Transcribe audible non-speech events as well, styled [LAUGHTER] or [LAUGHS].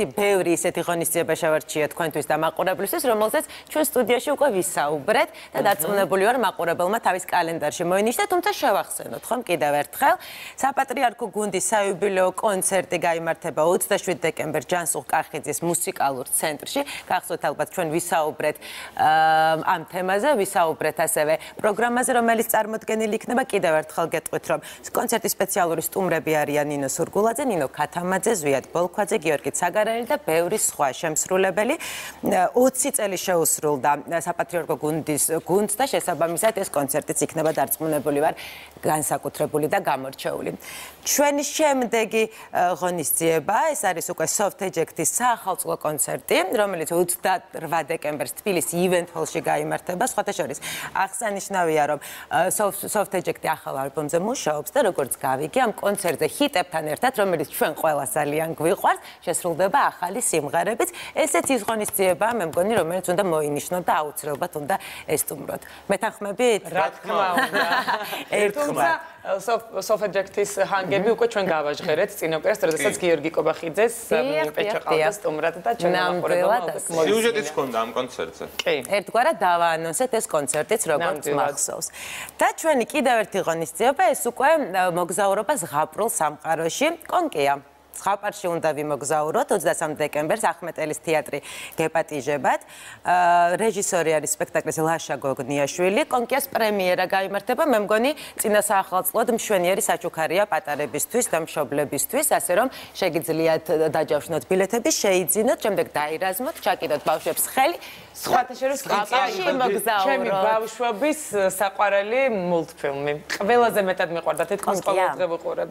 ერთი ბევრი ისეთი ღონისძიება შევარჩია თქვენთვის და მაყურებლისთვის, რომელზეც ჩვენ სტუდიაში უკვე ვისაუბრეთ და დარწმუნებული ვარ მაყურებელმა თავის კალენდარში. მოინიშნა, თუმცა შევახსენოთ ხომ? კიდევ ერთხელ. საპატრიარქო გუნდის საიუბილეო კონცერტი გამართება 27 დეკემბერს ჯანსუღ კახიძის მუსიკალურ ცენტრში. გახსოვთ ალბათ ჩვენ ვისაუბრეთ ამ თემაზე, ვისაუბრეთ ასევე პროგრამაზე, რომელიც წარმოქმნილი იქნება. კიდევ ერთხელ გეტყვით, რომ კონცერტის სპეციალური სტუმრები არიან. ნინო სურგულაძე, ნინო ქათამაძე, ზვიად ბოლქვაძე, გიორგი ცაგარელი და ბევრი სხვა შემსრულებელი. 20 წელი შეუსრულდა საპატრიარქო გუნდის გუნდს და შესაბამისად ეს კონცერტიც იქნება დარწმუნებული ვარ განსაკუთრებული და გამორჩეული. ჩვენი შემდეგი ღონისძიება, ეს არის უკვე Soft Eject-ის საახალწლო კონცერტი, რომელიც 28 დეკემბერს თბილისის Event Hall-ში გამართება. სხვათა შორის, აღსანიშნავია, რომ Soft Eject-ი ახალ ალბომზე მუშაობს და როგორც გავიგე, ამ კონცერტზე ჰიტებთან ერთად, რომელიც ჩვენ ყველა ძალიან გვიყვარს, შესრულდება ახალი სიმღერებიც. ესეც ის ღონისძიებაა, მე მგონი, რომელიც უნდა მოინიშნოთ და აუცილებლად უნდა ესტუმროთ. მეთანხმებით? რა თქმა უნდა. [LAUGHS] ერთხმა სოფეჯექტის ჰანგები უკვე ჩვენ გავაჟღერეთ წინოპერს, როდესაც გიორგი კობახიძეს პეჩაყავდა სტუმრად და ჩვენ ამბობთ. სიუჟეტიც ჰქონდა ამ კონცერტზე. კი. ერთგვარად დავაანონსეთ ეს კონცერტიც როგორც მახსოვს. და ჩვენი კიდევ ერთი ღონისძიება ეს უკვე მოგზაურობა ზღაპრულ სამყაროში. კონკია. ხაპარში უნდა ვიმოგზაუროთ 23 დეკემბერს ახმეტელის თეატრი გეპატიჟებად. რეჟისორი არის სპექტაკლის ლაშა გოგნიაშვილი. კონკიას პრემიერა გამართება, მე მგონი, წინა საახალწლოდ მშვენიერი საჩუქარია პატარებისთვის და მშობლებისთვის, ასე რომ შეგიძლიათ დაჯავშნოთ ბილეთები, შეიძინოთ, შემდეგ დაირაზმოთ, ჩაკიდოთ ბავშვებს ხელი. სხვათა შორის ხაპარში მოგზაუროთ. ჩემი ბავშვობის საყვარელი მულტფილმი. ყველაზე მეტად მიყვარდა თითქოს ყოველდღე ვიყურებ.